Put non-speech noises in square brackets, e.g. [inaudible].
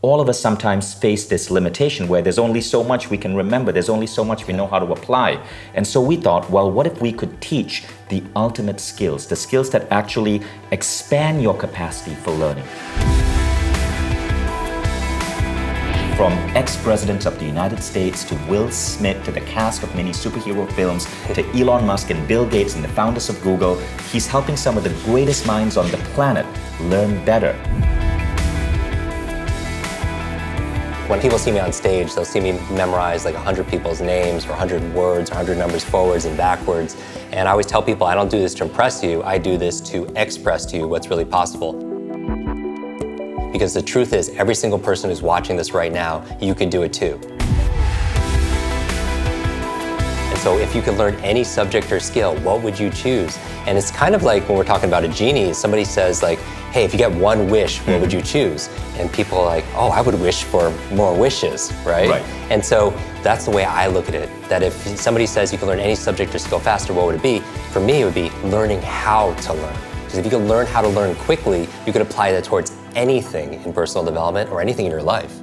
all of us sometimes face this limitation where there's only so much we can remember, there's only so much we know how to apply. And so we thought, well, what if we could teach the ultimate skills, the skills that actually expand your capacity for learning? From ex-presidents of the United States to Will Smith to the cast of many superhero films to [laughs] Elon Musk and Bill Gates and the founders of Google, he's helping some of the greatest minds on the planet learn better. When people see me on stage, they'll see me memorize like 100 people's names or 100 words or 100 numbers forwards and backwards. And I always tell people I don't do this to impress you, I do this to express to you what's really possible. Because the truth is, every single person who's watching this right now, you can do it too. So if you could learn any subject or skill, what would you choose? And it's kind of like when we're talking about a genie, somebody says like, hey, if you get one wish, what would you choose? And people are like, oh, I would wish for more wishes, right? Right. And so that's the way I look at it, that if somebody says you can learn any subject or skill faster, what would it be? For me, it would be learning how to learn. Because if you can learn how to learn quickly, you can apply that towards anything in personal development or anything in your life.